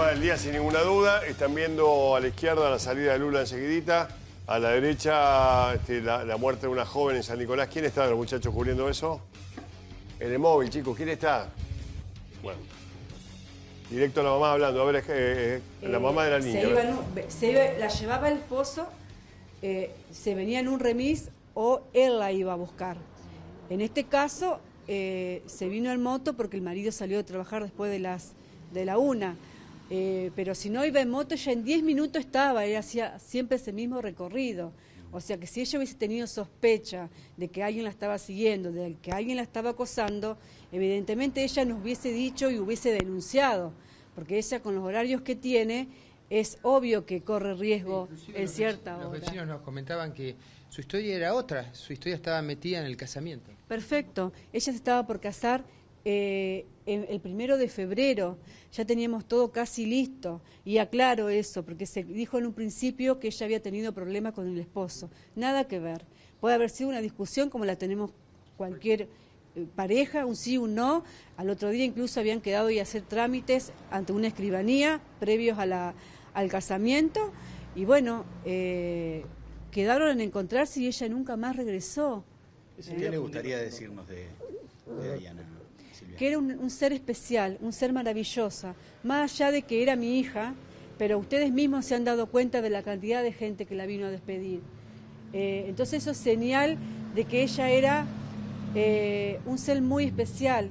tema del día, sin ninguna duda. Están viendo a la izquierda la salida de Lula enseguidita. A la derecha, este, la, la muerte de una joven en San Nicolás. ¿Quién está de los muchachos cubriendo eso? En el móvil, chicos. ¿Quién está? Bueno. Directo a la mamá hablando. A ver, eh, eh, la mamá de la niña. Se iba en un- se iba- la llevaba el esposo, eh, se venía en un remis o él la iba a buscar. En este caso, eh, se vino en moto porque el marido salió a trabajar después de las de la una. Eh, pero si no iba en moto, ya en 10 minutos estaba, ella hacía siempre ese mismo recorrido. O sea que si ella hubiese tenido sospecha de que alguien la estaba siguiendo, de que alguien la estaba acosando, evidentemente ella nos hubiese dicho y hubiese denunciado, porque ella con los horarios que tiene es obvio que corre riesgo en cierta hora. Los vecinos nos comentaban que su historia era otra, su historia estaba metida en el casamiento. Perfecto. Ella se estaba por casar eh, el primero de febrero. Ya teníamos todo casi listo. Y aclaro eso, porque se dijo en un principio que ella había tenido problemas con el esposo. Nada que ver. Puede haber sido una discusión como la tenemos cualquier eh, pareja, un sí, un no. Al otro día incluso habían quedado y hacer trámites ante una escribanía previos a la, al casamiento. Y bueno, eh, quedaron en encontrarse y ella nunca más regresó. ¿Qué le gustaría decirnos de, Silvia? Que era un, ser especial, un ser maravillosa, más allá de que era mi hija, pero ustedes mismos se han dado cuenta de la cantidad de gente que la vino a despedir. Eh, entonces eso es señal de que ella era eh, un ser muy especial.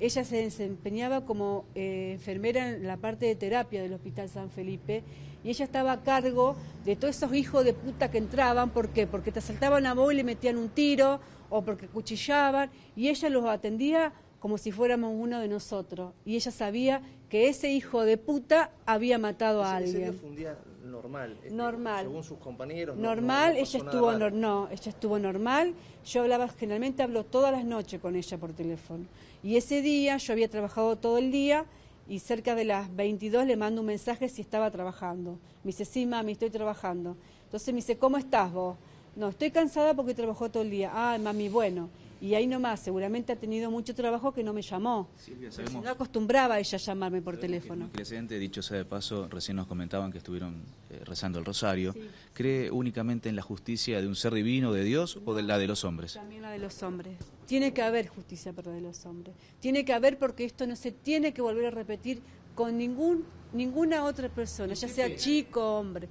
Ella se desempeñaba como eh, enfermera en la parte de terapia del Hospital San Felipe y ella estaba a cargo de todos esos hijos de puta que entraban. ¿Por qué? Porque te asaltaban a vos y le metían un tiro o porque cuchillaban y ella los atendía como si fuéramos uno de nosotros. Y ella sabía que ese hijo de puta había matado a Ese- ese día alguien. fue un día normal. este, Normal. Según sus compañeros. no- Normal, no- no ella estuvo nor- no, ella estuvo normal. Yo hablaba generalmente hablo todas las noches con ella por teléfono. Y ese día yo había trabajado todo el día y cerca de las 22 le mando un mensaje si estaba trabajando. Me dice, "Sí, mami, estoy trabajando." Entonces me dice, "¿Cómo estás vos?" No, estoy cansada porque trabajó todo el día. Ah, mami, bueno. Y ahí nomás, seguramente ha tenido mucho trabajo que no me llamó. Silvia, sabemos- si no acostumbraba ella a llamarme por que teléfono. el presidente, dicho sea de paso, recién nos comentaban que estuvieron eh, rezando el rosario. ¿Cree únicamente en la justicia de un ser divino, de Dios, o de la de los hombres? También la de los hombres. Tiene que haber justicia para de los hombres. Tiene que haber porque esto no se tiene que volver a repetir con ningún ninguna otra persona, ya sea chico o hombre.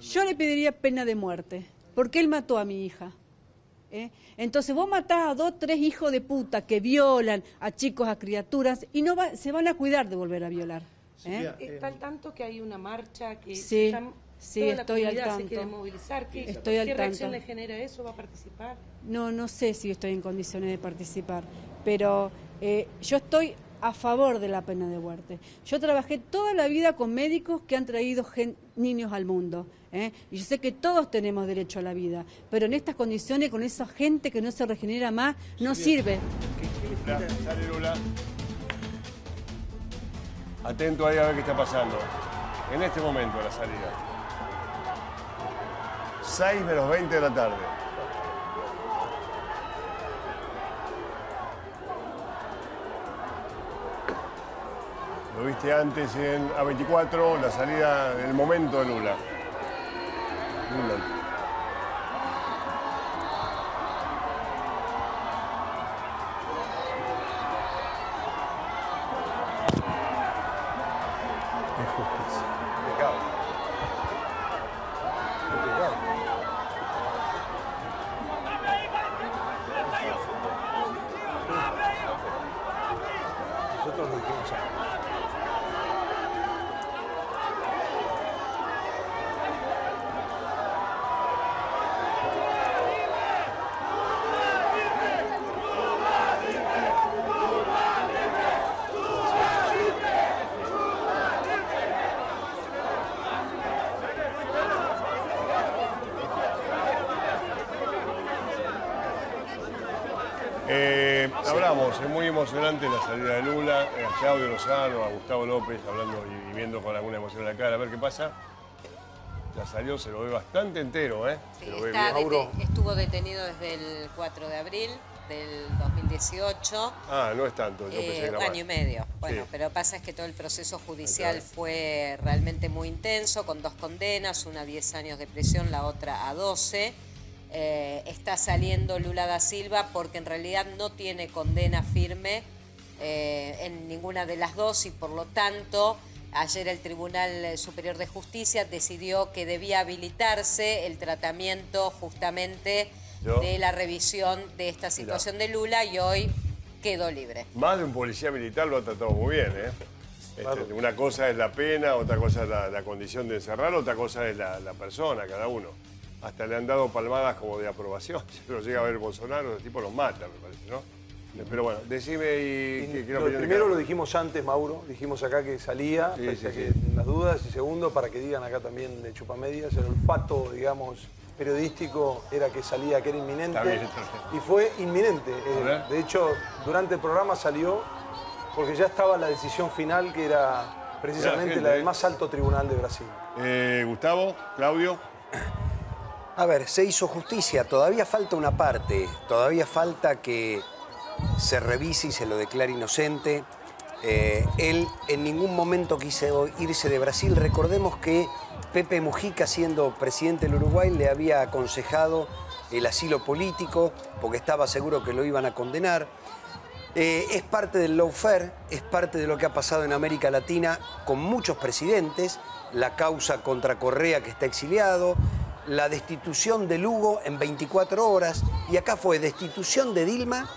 Yo le pediría pena de muerte, porque él mató a mi hija. ¿Eh? Entonces vos matás a dos, tres hijos de puta que violan a chicos, a criaturas, y no va- se van a cuidar de volver a violar. ¿eh? Silvia, eh, Está al tanto que hay una marcha que Sí, sí, toda la estoy al se tanto. quiere movilizar. ¿Qué, Estoy al ¿qué reacción tanto. le genera eso? ¿Va a participar? No, no sé si estoy en condiciones de participar, pero eh, yo estoy a favor de la pena de muerte. Yo trabajé toda la vida con médicos que han traído gen- niños al mundo. ¿Eh? Y yo sé que todos tenemos derecho a la vida, pero en estas condiciones, con esa gente que no se regenera más, no sirve. Sale Lula. Atento ahí a ver qué está pasando. En este momento la salida. 6 menos 20 de la tarde. Lo viste antes en A24, la salida en el momento de Lula. England. A Gustavo López, hablando y, viendo con alguna emoción en la cara, a ver qué pasa. Ya salió, se lo ve bastante entero, ¿eh? Se lo ve bien. Estuvo detenido desde el 4 de abril. del 2018. Ah, no es tanto, yo pensé que un año y medio. Bueno, Sí. pero pasa es que todo el proceso judicial fue realmente muy intenso, con dos condenas, una a 10 años de prisión, la otra a 12. Eh, está saliendo Lula da Silva porque en realidad no tiene condena firme eh, en ninguna de las dos y por lo tanto ayer el Tribunal Superior de Justicia decidió que debía habilitarse el tratamiento justamente Yo- de la revisión de esta situación de Lula y hoy quedó libre. Más de un policía militar lo ha tratado muy bien, ¿eh? Este, Una cosa es la pena, otra cosa es la, la condición de encerrar, otra cosa es la, la persona, cada uno. Hasta le han dado palmadas como de aprobación. Si lo llega a ver Bolsonaro, el tipo los mata, me parece, ¿no? Pero bueno, decime y... ¿qué- qué Lo primero lo dijimos antes, Mauro. Dijimos acá que salía, Sí, pese a sí, que sí. las dudas. Y segundo, para que digan acá también de chupamedias, el olfato, digamos, periodístico era que salía, que era inminente. Está bien, está bien. Y fue inminente. Eh, de hecho, durante el programa salió porque ya estaba la decisión final, que era precisamente gente, la del ¿eh? más alto tribunal de Brasil. Eh, Gustavo, Claudio, A ver, se hizo justicia, todavía falta una parte, todavía falta que se revise y se lo declare inocente. Eh, él en ningún momento quiso irse de Brasil. Recordemos que Pepe Mujica, siendo presidente del Uruguay, le había aconsejado el asilo político porque estaba seguro que lo iban a condenar. Eh, es parte del lawfare, es parte de lo que ha pasado en América Latina con muchos presidentes, la causa contra Correa que está exiliado, la destitución de Lugo en 24 horas, y acá fue destitución de Dilma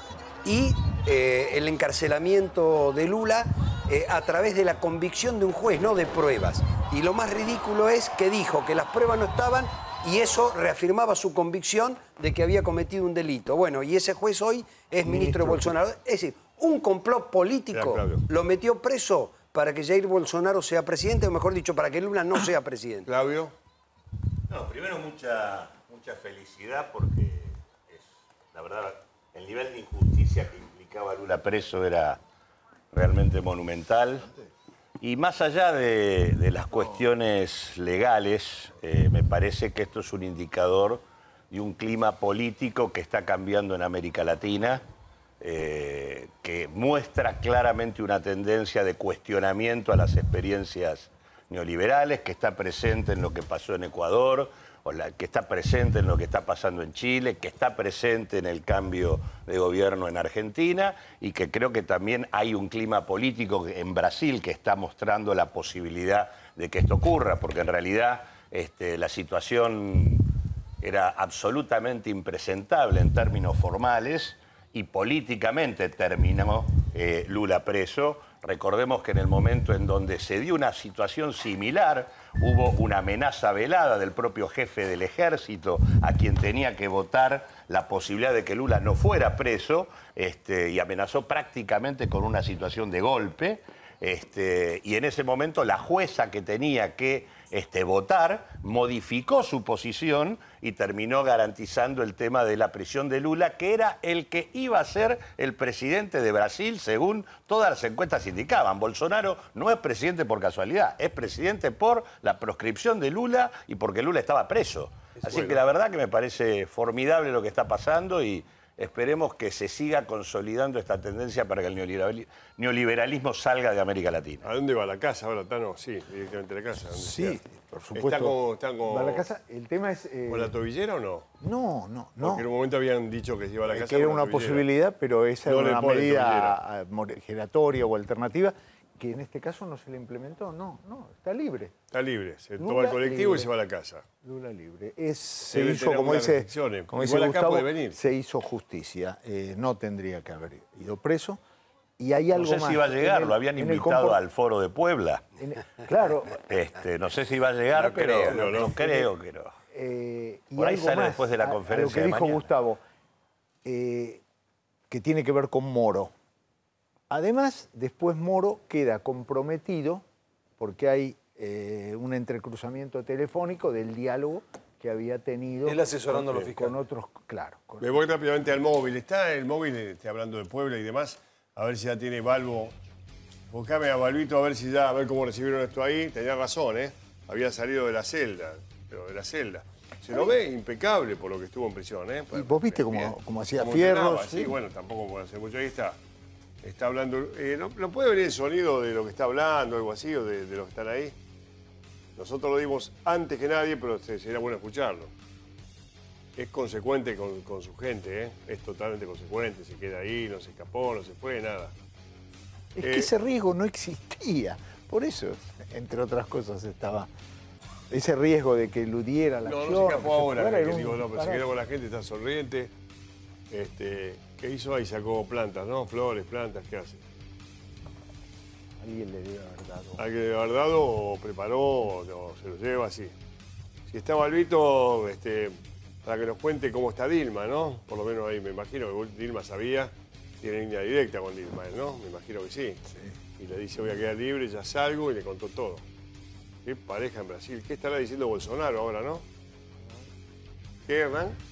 y eh, el encarcelamiento de Lula eh, a través de la convicción de un juez, no de pruebas. Y lo más ridículo es que dijo que las pruebas no estaban y eso reafirmaba su convicción de que había cometido un delito. Bueno, y ese juez hoy es ministro, de Bolsonaro. Es decir, un complot político lo metió preso para que Jair Bolsonaro sea presidente, o mejor dicho, para que Lula no sea presidente. Claudio. No, primero mucha, mucha felicidad porque es, la verdad, el nivel de injusticia que implicaba Lula preso era realmente monumental. Y más allá de, de las cuestiones legales, eh, me parece que esto es un indicador de un clima político que está cambiando en América Latina, eh, que muestra claramente una tendencia de cuestionamiento a las experiencias neoliberales, que está presente en lo que pasó en Ecuador, o la, que está presente en lo que está pasando en Chile, que está presente en el cambio de gobierno en Argentina y que creo que también hay un clima político en Brasil que está mostrando la posibilidad de que esto ocurra, porque en realidad este, la situación era absolutamente impresentable en términos formales y políticamente terminó eh, Lula preso. Recordemos que en el momento en donde se dio una situación similar, hubo una amenaza velada del propio jefe del ejército a quien tenía que votar la posibilidad de que Lula no fuera preso este, y amenazó prácticamente con una situación de golpe. Este, y en ese momento la jueza que tenía que este, votar modificó su posición y terminó garantizando el tema de la prisión de Lula, que era el que iba a ser el presidente de Brasil, según todas las encuestas indicaban. Bolsonaro no es presidente por casualidad, es presidente por la proscripción de Lula y porque Lula estaba preso. Así que la verdad que me parece formidable lo que está pasando y esperemos que se siga consolidando esta tendencia para que el neoliberali- neoliberalismo salga de América Latina. ¿A dónde va la casa ahora, Tano? Sí, directamente la casa. Sí, sea. por supuesto. ¿Está con- Va la casa. El tema es. eh, con la tobillera o no? no, no, no. Porque en un momento habían dicho que se iba a la Eh, casa. que era una tobillera. posibilidad, pero esa No era una medida morgeratoria o alternativa que en este caso no se le implementó. No, no, está libre. Está libre. Se Lula toma el colectivo libre. y se va a la casa. Lula libre. Es, se hizo, como dice, restricciones. como dice Igual acá Gustavo, puede venir. se hizo justicia. Eh, no tendría que haber ido preso. Y hay No algo sé más. si iba a llegar, el- lo habían invitado al foro de Puebla. en claro. Este, no sé si va a llegar, No pero creo, no, no, no. creo que no. Eh, y Por ahí algo sale más después de la a- a conferencia lo de que dijo mañana. Gustavo, eh, que tiene que ver con Moro. Además, después Moro queda comprometido porque hay eh, un entrecruzamiento telefónico del diálogo que había tenido Él asesorando a los con, fiscales. con otros, claro. con- Me voy rápidamente al móvil. ¿Está el móvil, este, hablando de Puebla y demás? A ver si ya tiene Balbo. Buscame a Balbito a ver si ya, a ver cómo recibieron esto ahí. Tenía razón, ¿eh? Había salido de la celda, pero de la celda. Se lo ve impecable por lo que estuvo en prisión, ¿eh? Y vos viste cómo, cómo hacía fierros. Sí, bueno, tampoco puede hacer mucho. Ahí está. Está hablando. eh, no, no puede venir el sonido de lo que está hablando, algo así, o de, de los que están ahí? Nosotros lo dimos antes que nadie, pero se- sería bueno escucharlo. Es consecuente con, con su gente, ¿eh? Es totalmente consecuente. Se queda ahí, no se escapó, no se fue, nada. Es Eh, que ese riesgo no existía. Por eso, entre otras cosas, estaba ese riesgo de que eludiera la No, acción. no se escapó ahora, que digo, no, pero se quedó con la gente, está sonriente. Este, ¿Qué hizo ahí? Sacó plantas, ¿no? Flores, plantas, ¿qué hace? Alguien le dio haber dado. Alguien le haber dado o preparó o no, se lo lleva así. Si está Balbito, este, para que nos cuente cómo está Dilma, ¿no? Por lo menos ahí me imagino que Dilma sabía, tiene línea directa con Dilma, ¿no? Me imagino que sí. Y le dice voy a quedar libre, ya salgo y le contó todo. Qué pareja en Brasil. ¿Qué estará diciendo Bolsonaro ahora, no? ¿Qué, Hernán?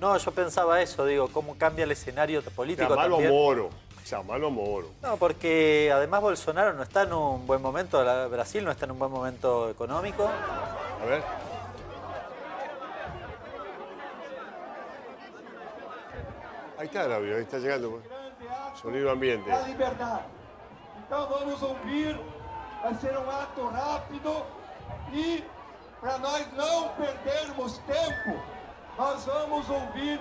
No, yo pensaba eso, digo, cómo cambia el escenario político Llamarlo también. Moro. Llamarlo Moro. No, porque además Bolsonaro no está en un buen momento, la- Brasil no está en un buen momento económico. A ver. Ahí está el audio, ahí está llegando. Sonido ambiente. da liberdade. Então vamos ouvir, vai ser um ato rápido e para nós não perdermos tempo, nós vamos ouvir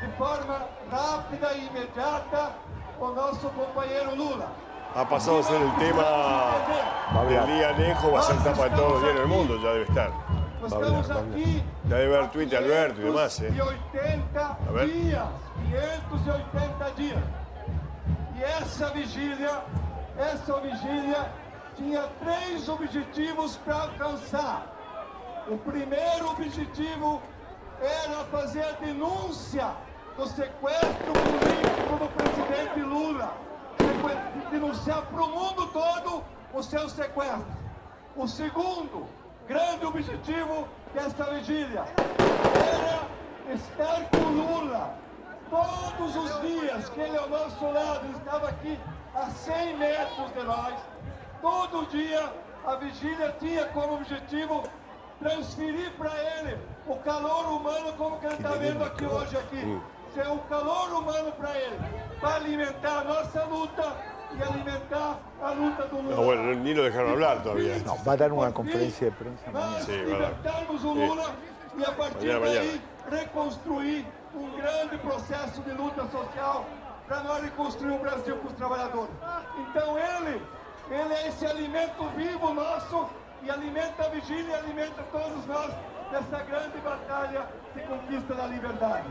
de forma rápida e imediata o nosso companheiro Lula. Ha pasado a ser el tema del día Alejo, va a ser tapa de todos los diarios del mundo, ya debe estar. Nós estamos aqui Ya debe haber tweet de Alberto y demás, ¿eh? 580 A ver. dias, 580 dias. E essa vigília, essa vigília tinha três objetivos para alcançar. O primeiro objetivo era fazer a denúncia do sequestro político do presidente Lula. Denunciar para o mundo todo o seu sequestro. O segundo grande objetivo desta vigília era estar com Lula todos os dias que ele ao nosso lado estava aqui a 100 metros de nós. Todo dia a vigília tinha como objetivo transferir para ele o calor humano como que ele está vendo aqui hoje aqui. Ser o calor humano para ele, para alimentar a nossa luta e alimentar a luta do Lula. No, bueno, ni lo dejaron hablar todavía. No, va a dar una conferencia de prensa mañana. Sí, va a dar. libertarmos o Sí. Lula e a partir Mañana, daí reconstruir um grande processo de luta social para nós reconstruir o Brasil com os trabalhadores. Então ele, ele é esse alimento vivo nosso e alimenta a vigília e alimenta todos nós nessa grande batalha de conquista da liberdade.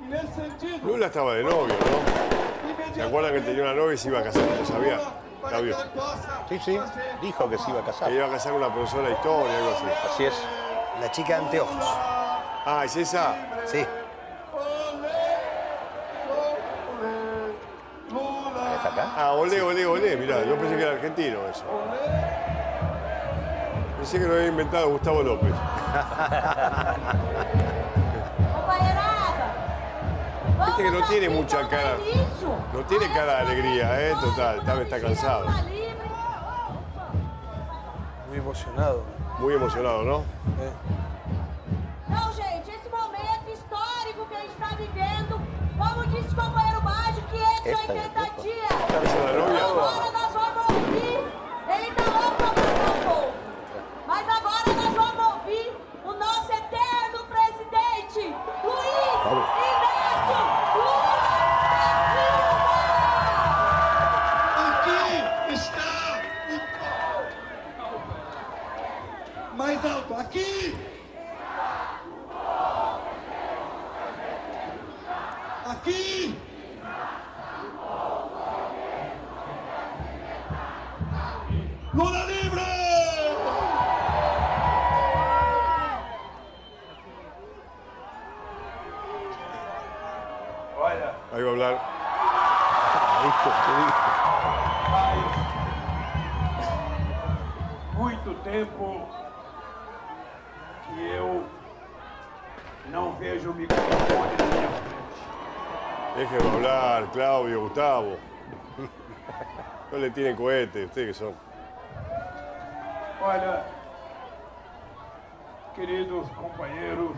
E nesse sentido, Lula estaba de novio, ¿no? ¿Se acuerdan que tenía una novia y se iba a casar? ¿Lo sabía? Octavio. Sí, sí, dijo que se iba a casar. Se iba a casar con una profesora de historia, algo así. Así es. La chica de anteojos. Ah, ¿es esa? Sí. ¿Está acá? Ah, olé, olé, olé. Mirá, yo pensé que era argentino eso. Pensé que lo había inventado Gustavo López. Viste que no tiene mucha cara. No tiene cara de alegría, ¿eh? Total, está, está cansado. Muy emocionado. Muy emocionado, ¿no? Não, gente, esse momento histórico que está vivendo, como disse o companheiro Mágico, 580 dias. Essa é a novia? Agora nós muito tempo que eu não vejo o microfone na minha frente. Déjenme hablar, Claudio, Gustavo. No le tienen cohete, ustedes que son. Olha, queridos companheiros,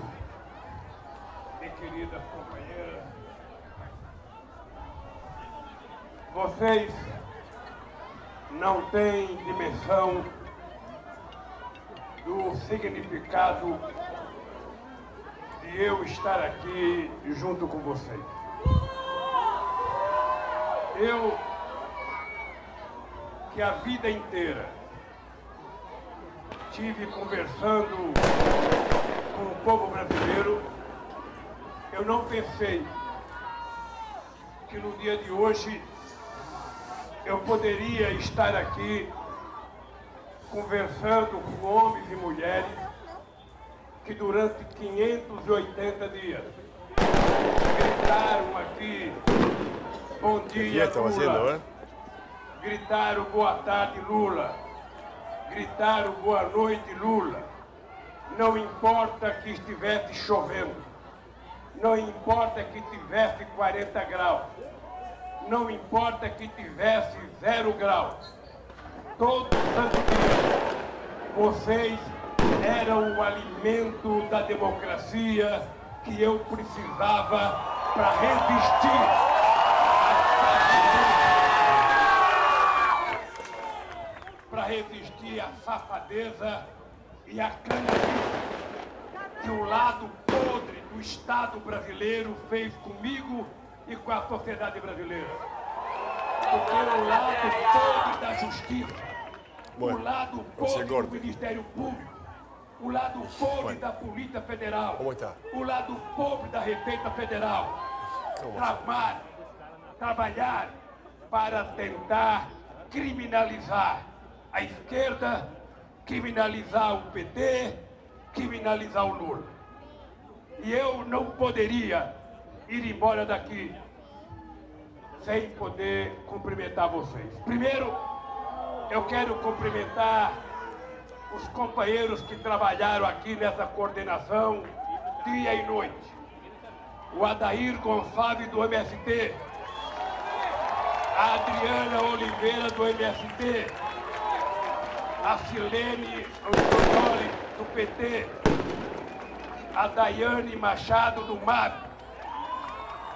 e queridas companheiras, vocês não têm dimensão do significado de eu estar aqui junto com vocês. Eu, que a vida inteira tive conversando com o povo brasileiro, eu não pensei que no dia de hoje eu poderia estar aqui conversando com homens e mulheres que durante 580 dias gritaram aqui bom dia Lula, gritaram boa tarde Lula, gritaram boa noite Lula. Não importa que estivesse chovendo, não importa que tivesse 40 graus, não importa que tivesse zero graus. Todo santo dia, vocês eram o alimento da democracia que eu precisava para resistir para resistir à safadeza e à canalice que o lado podre do Estado brasileiro fez comigo e com a sociedade brasileira. Porque o lado podre da justiça, Bueno, o lado podre do. Ministério Público, o lado podre da Polícia Federal, o lado podre da Receita Federal, tramar, trabalhar para tentar criminalizar a esquerda, criminalizar o PT, criminalizar o Lula. E eu não poderia ir embora daqui sem poder cumprimentar vocês. Primeiro, eu quero cumprimentar os companheiros que trabalharam aqui nessa coordenação dia e noite. O Adair Gonçalves do MST, a Adriana Oliveira do MST, a Silene Antonioli do PT, a Daiane Machado do MAP,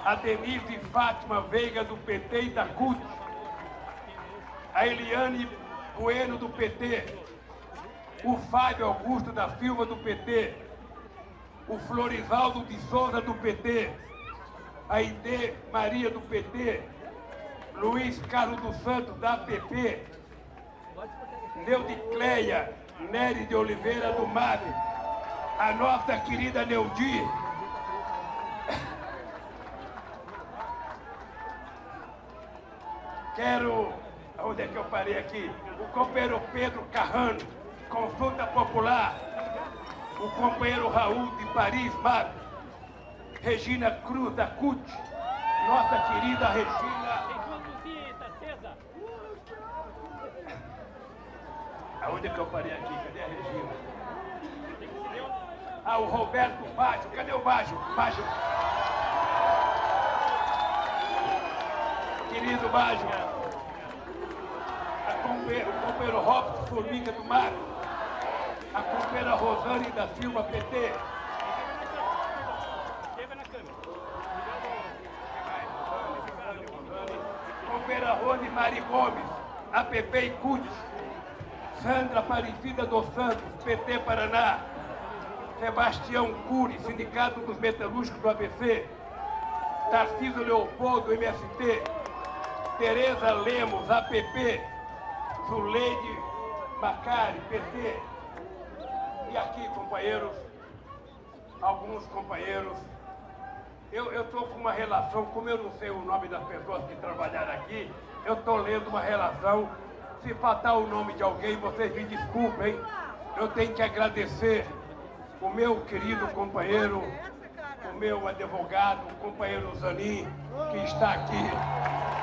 a Denise Fátima Veiga do PT e da CUT, a Eliane Bueno do PT, o Fábio Augusto da Silva do PT, o Florivaldo de Souza do PT, a Ide Maria do PT, Luiz Carlos dos Santos da APP, Neudicleia Nery de Oliveira do MAB, a nossa querida Neudi, Quero. Onde é que eu parei aqui? O companheiro Pedro Carrano, Consulta Popular. O companheiro Raul de Paris, MAP. Regina Cruz da CUT. Nossa querida Regina. Aonde é que eu parei aqui? Cadê a Regina? Ah, o Roberto Baggio. Cadê o Baggio? Baggio. Querido Baggio. A companheira, o companheiro Robson Formiga do Mar. A companheira Rosane da Silva PT. Companheira Rony Mari Gomes, APP e CUT. Sandra Aparecida dos Santos, PT Paraná. Sebastião Cury, Sindicato dos Metalúrgicos do ABC. Tarcísio Leopoldo, MST. Tereza Lemos, APP. Zuleide Macari, PT. E aqui, companheiros, alguns companheiros. Eu estou com uma relação, como eu não sei o nome das pessoas que trabalharam aqui, eu estou lendo uma relação. Se faltar o nome de alguém, vocês me desculpem. Eu tenho que agradecer o meu querido companheiro, o meu advogado, o companheiro Zanin, que está aqui.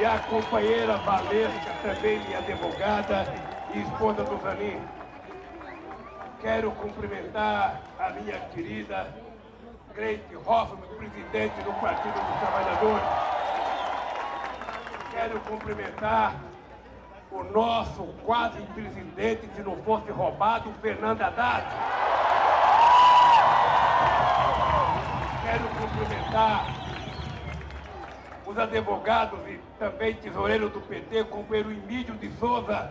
E a companheira Valesca, também minha advogada e esposa do Zanin. Quero cumprimentar a minha querida Gleite Hoffmann, presidente do Partido dos Trabalhadores. Quero cumprimentar o nosso quase presidente, se não fosse roubado, Fernando Haddad. Quero cumprimentar os advogados e também tesoureiro do PT, companheiro Emílio de Souza,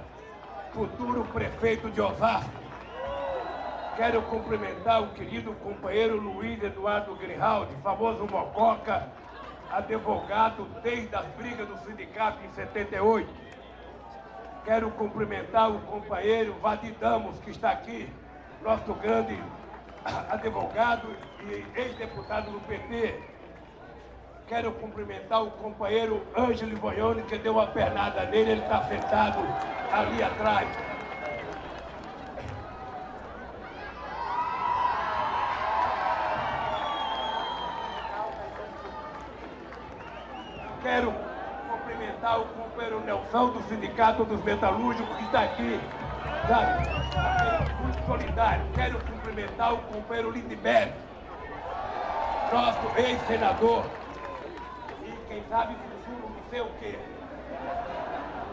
futuro prefeito de Osasco. Quero cumprimentar o querido companheiro Luiz Eduardo Grijaldi, famoso Mococa, advogado desde as brigas do sindicato em 78. Quero cumprimentar o companheiro Vadidamos, que está aqui, nosso grande advogado e ex-deputado do PT. Quero cumprimentar o companheiro Ângelo Boione, que deu uma pernada nele, ele está sentado ali atrás. Quero cumprimentar o companheiro Nelson do Sindicato dos Metalúrgicos que está aqui, sabe? Muito solidário. Quero cumprimentar o companheiro Lindbergh, nosso ex-senador, quem sabe futuro não sei o quê.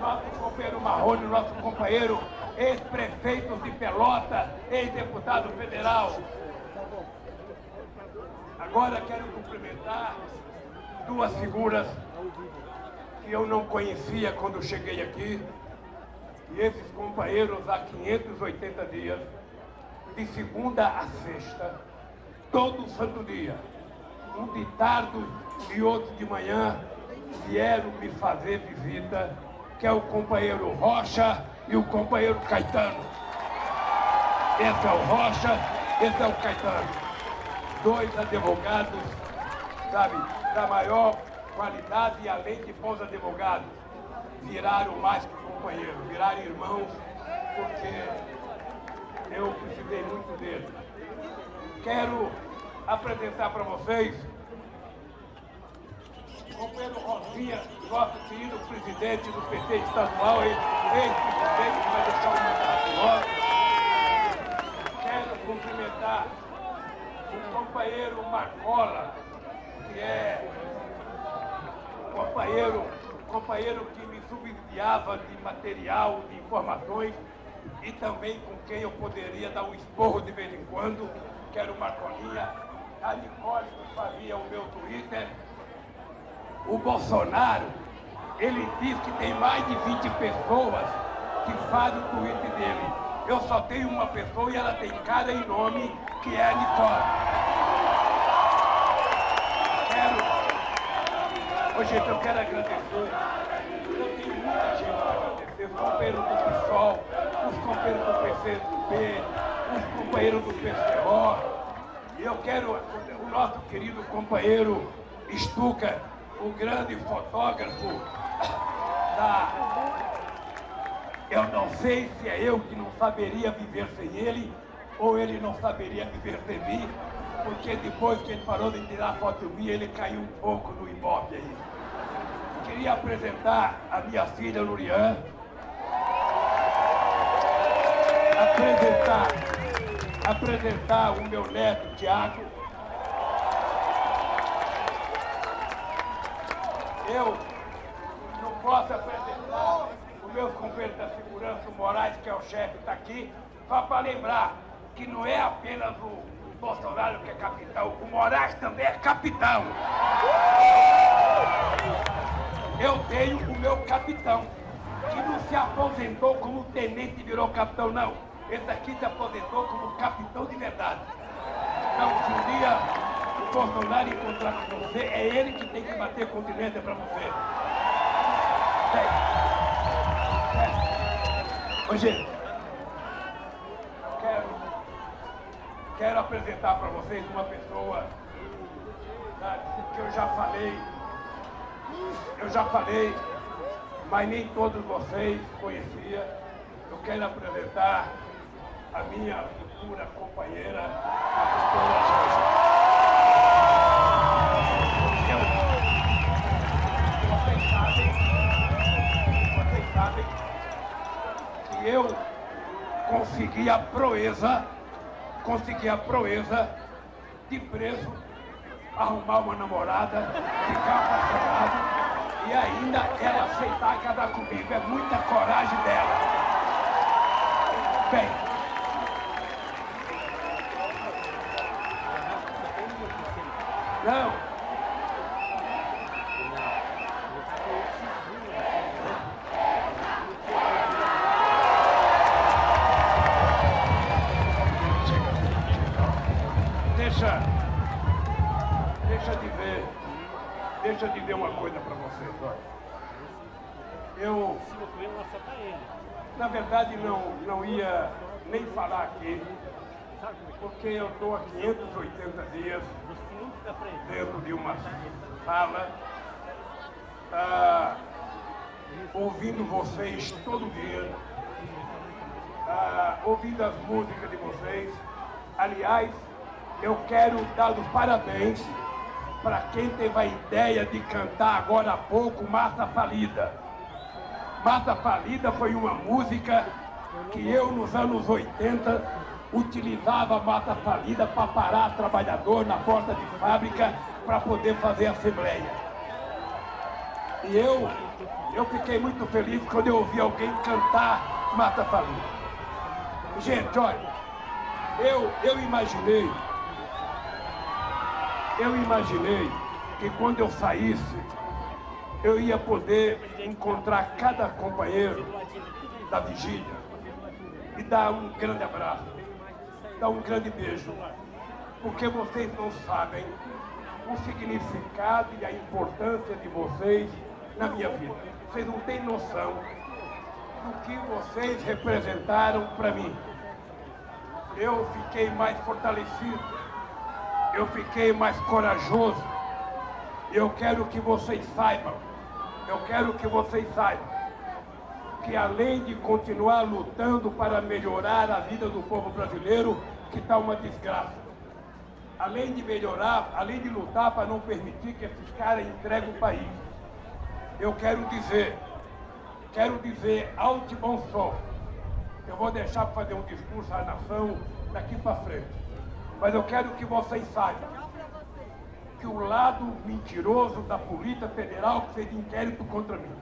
Nosso companheiro Marrone, nosso companheiro ex-prefeito de Pelota, ex-deputado federal. Agora quero cumprimentar duas figuras que eu não conhecia quando cheguei aqui. E esses companheiros há 580 dias, de segunda a sexta, todo santo dia, um de e outro de manhã, vieram me fazer visita, que é o companheiro Rocha e o companheiro Caetano. Esse é o Rocha, esse é o Caetano. Dois advogados, sabe, da maior qualidade e além de bons advogados, viraram mais que companheiros, viraram irmãos, porque eu precisei muito deles. Quero apresentar para vocês companheiro Rosinha, nosso querido presidente do PT estadual, ex-presidente, que vai deixar uma maravilhosa. Quero cumprimentar o companheiro Marcola, que é companheiro, companheiro que me subsidiava de material, de informações e também com quem eu poderia dar um esporro de vez em quando, que era o Marcolinha, a Nicole que fazia o meu Twitter. O Bolsonaro, ele diz que tem mais de 20 pessoas que fazem o Twitter dele. Eu só tenho uma pessoa e ela tem cara e nome, que é a Nicole. Quero Ô, gente, eu quero agradecer. Eu tenho muita gente para agradecer. Os companheiros do PSOL, os companheiros do PCB, os companheiros do PCO. E eu quero o nosso querido companheiro Stuka, o grande fotógrafo da. Eu não sei se é eu que não saberia viver sem ele ou ele não saberia viver sem mim, porque depois que ele parou de tirar foto minha, ele caiu um pouco no ibope aí. Queria apresentar a minha filha Lurian, apresentar, apresentar o meu neto Tiago. Eu não posso apresentar o meu companheiro da segurança, o Moraes, que é o chefe, está aqui, só para lembrar que não é apenas o Bolsonaro que é capitão, o Moraes também é capitão. Eu tenho o meu capitão, que não se aposentou como tenente e virou capitão, não. Esse aqui se aposentou como capitão de verdade. Então, se um dia o Bolsonaro encontrar com você, é ele que tem que bater continência para você. É. Ô, gente, quero, quero apresentar para vocês uma pessoa que eu já falei, eu já falei, mas nem todos vocês conheciam. Eu quero apresentar a minha futura companheira, a doutora Vocês eu consegui a proeza, consegui a proeza de preso, arrumar uma namorada, ficar apaixonado e ainda ela aceitar casar comigo. É muita coragem dela. Bem, Não. Deixa de ver uma coisa para vocês, olha. Eu. Na verdade, não, não ia nem falar aqui, porque eu estou há 580 dias dentro de uma sala, ah, ouvindo vocês todo dia, ah, ouvindo as músicas de vocês. Aliás, eu quero dar os parabéns para quem teve a ideia de cantar agora há pouco Massa Falida. Massa Falida foi uma música que eu, nos anos 80, utilizava Massa Falida para parar trabalhador na porta de fábrica para poder fazer assembleia. E eu, eu fiquei muito feliz quando eu ouvi alguém cantar Massa Falida. Gente, olha, eu, eu imaginei, eu imaginei que quando eu saísse, eu ia poder encontrar cada companheiro da vigília e dar um grande abraço, dar um grande beijo, porque vocês não sabem o significado e a importância de vocês na minha vida. Vocês não têm noção do que vocês representaram para mim. Eu fiquei mais fortalecido, eu fiquei mais corajoso. Eu quero que vocês saibam eu quero que vocês saibam que além de continuar lutando para melhorar a vida do povo brasileiro, que está uma desgraça. Além de melhorar, além de lutar para não permitir que esses caras entreguem o país. Eu quero dizer, quero dizer alto e bom som. Eu vou deixar para fazer um discurso à nação daqui para frente. Mas eu quero que vocês saibam que o lado mentiroso da Polícia Federal fez inquérito contra mim.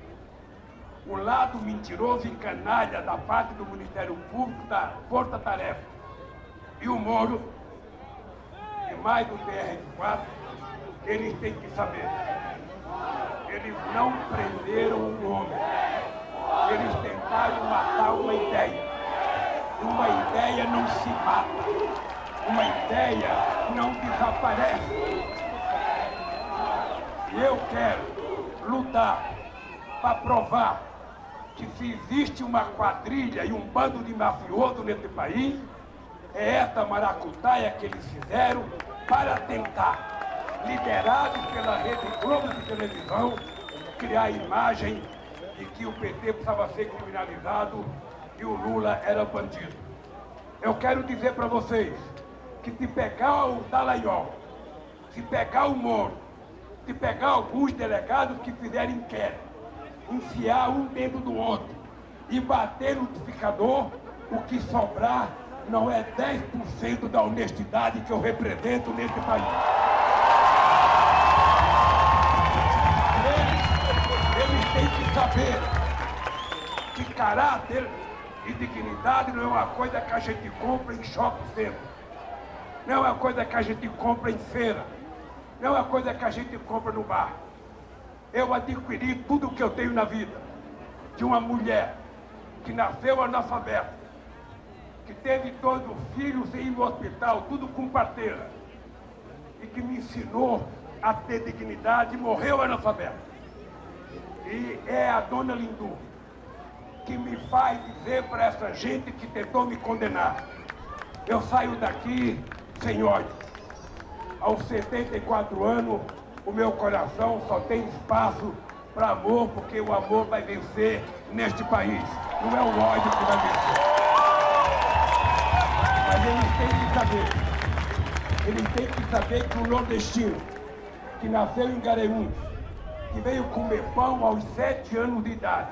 O lado mentiroso e canalha da parte do Ministério Público, da Força Tarefa. E o Moro, e mais do TR4, eles têm que saber. Eles não prenderam um homem. Eles tentaram matar uma ideia. Uma ideia não se mata. Uma ideia não desaparece. Eu quero lutar para provar que se existe uma quadrilha e um bando de mafioso nesse país, é essa maracutaia que eles fizeram para tentar, liderados pela Rede Globo de televisão, criar a imagem de que o PT precisava ser criminalizado e o Lula era bandido. Eu quero dizer para vocês que se pegar o Dallagnol, se pegar o Moro, de pegar alguns delegados que fizeram inquérito, enfiar um dentro do outro e bater no notificador, o que sobrar não é 10% da honestidade que eu represento nesse país. Eles, eles têm que saber que caráter e dignidade não é uma coisa que a gente compra em shopping center. Não é uma coisa que a gente compra em feira. Não é uma coisa que a gente compra no bar. Eu adquiri tudo o que eu tenho na vida de uma mulher que nasceu analfabeta, que teve todos os filhos em um hospital, tudo com parteira, e que me ensinou a ter dignidade e morreu analfabeta. E é a dona Lindu que me faz dizer para essa gente que tentou me condenar. Eu saio daqui sem ódio aos 74 anos, o meu coração só tem espaço para amor, porque o amor vai vencer neste país. Não é o ódio que vai vencer. Mas eles têm que saber. Eles têm que saber que o nordestino, que nasceu em Garanhuns, que veio comer pão aos sete anos de idade,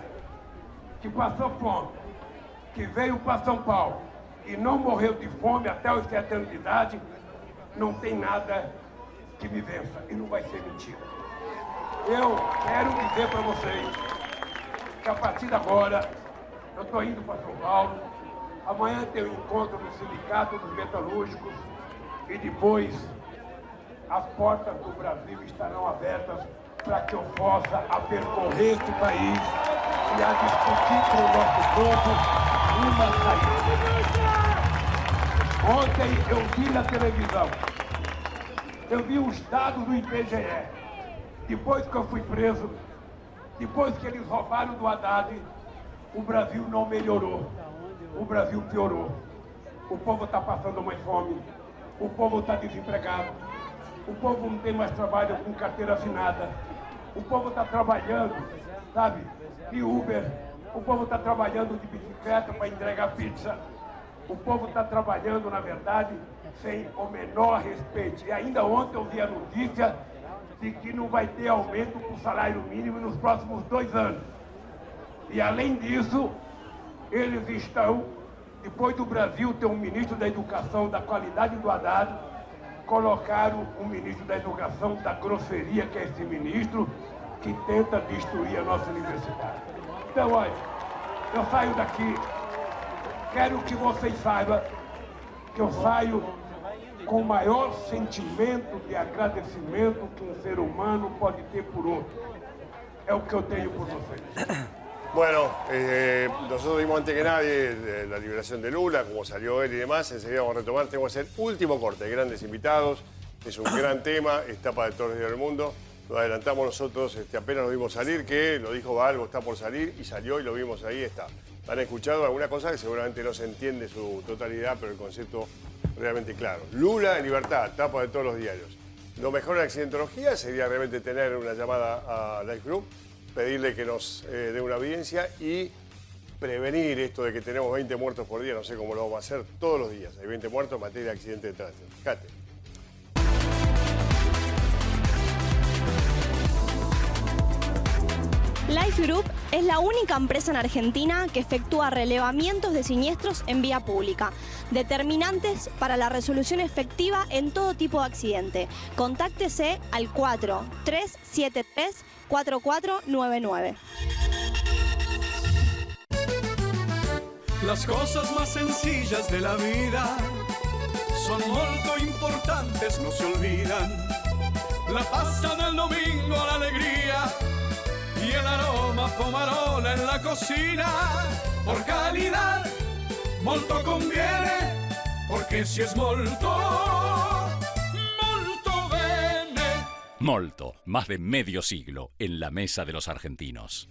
que passou fome, que veio para São Paulo e não morreu de fome até os sete anos de idade, não tem nada que me vença e não vai ser mentira. Eu quero dizer para vocês que a partir de agora eu estou indo para São Paulo. Amanhã tem um encontro no Sindicato dos Metalúrgicos e depois as portas do Brasil estarão abertas para que eu possa percorrer este país e a discutir com o nosso povo uma saída. Ontem eu vi na televisão, eu vi os dados do IBGE. Depois que eu fui preso, depois que eles roubaram do Haddad, o Brasil não melhorou. O Brasil piorou. O povo está passando mais fome. O povo está desempregado. O povo não tem mais trabalho com carteira assinada. O povo está trabalhando, sabe, de Uber. O povo está trabalhando de bicicleta para entregar pizza. O povo está trabalhando, na verdade, sem o menor respeito. E ainda ontem eu vi a notícia de que não vai ter aumento para o salário mínimo nos próximos dois anos. E além disso, eles estão, depois do Brasil ter um ministro da Educação da qualidade do Haddad, colocaram um ministro da Educação da grosseria, que é esse ministro, que tenta destruir a nossa universidade. Então, olha, eu saio daqui, quero que vocês saibam que eu saio com o maior sentimento de agradecimento que um ser humano pode ter por outro. É o que eu tenho por vocês. Bueno, eh, nosotros vimos antes que nadie eh, la liberación de Lula, cómo salió él y demás. Enseguida vamos a retomar. Tengo que hacer último corte. Grandes invitados. Es un gran tema. Es tapa de todos del mundo. Lo adelantamos nosotros. Este, apenas lo vimos salir, que lo dijo algo está por salir y salió y lo vimos ahí. Está. Han escuchado alguna cosa que seguramente no se entiende su totalidad, pero el concepto realmente claro. Lula en libertad, tapa de todos los diarios. Lo mejor en accidentología sería realmente tener una llamada a Life Group, pedirle que nos eh, dé una audiencia y prevenir esto de que tenemos 20 muertos por día, no sé cómo lo vamos a hacer todos los días. Hay 20 muertos en materia de accidente de tránsito. Fíjate. Life Group es la única empresa en Argentina que efectúa relevamientos de siniestros en vía pública, determinantes para la resolución efectiva en todo tipo de accidente. Contáctese al 4 373 4499. Las cosas más sencillas de la vida son muy importantes, no se olvidan. La pasta del domingo, la alegría y el aroma pomarola en la cocina. Por calidad, molto conviene, porque si es molto, molto bene. Molto, más de medio siglo en la mesa de los argentinos.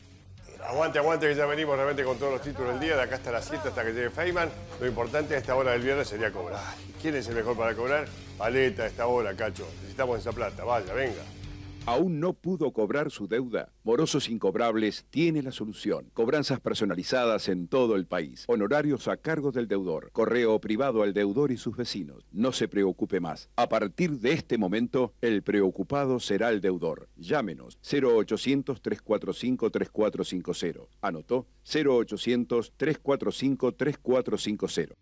Aguante, aguante, que ya venimos realmente con todos los títulos del día, de acá hasta las 7 hasta que llegue Feynman. Lo importante a esta hora del viernes sería cobrar. ¿Quién es el mejor para cobrar? Paleta, a esta hora, cacho. Necesitamos esa plata, vaya, venga. ¿Aún no pudo cobrar su deuda? Morosos Incobrables tiene la solución. Cobranzas personalizadas en todo el país. Honorarios a cargo del deudor. Correo privado al deudor y sus vecinos. No se preocupe más. A partir de este momento, el preocupado será el deudor. Llámenos 0800-345-3450. Anotó 0800-345-3450.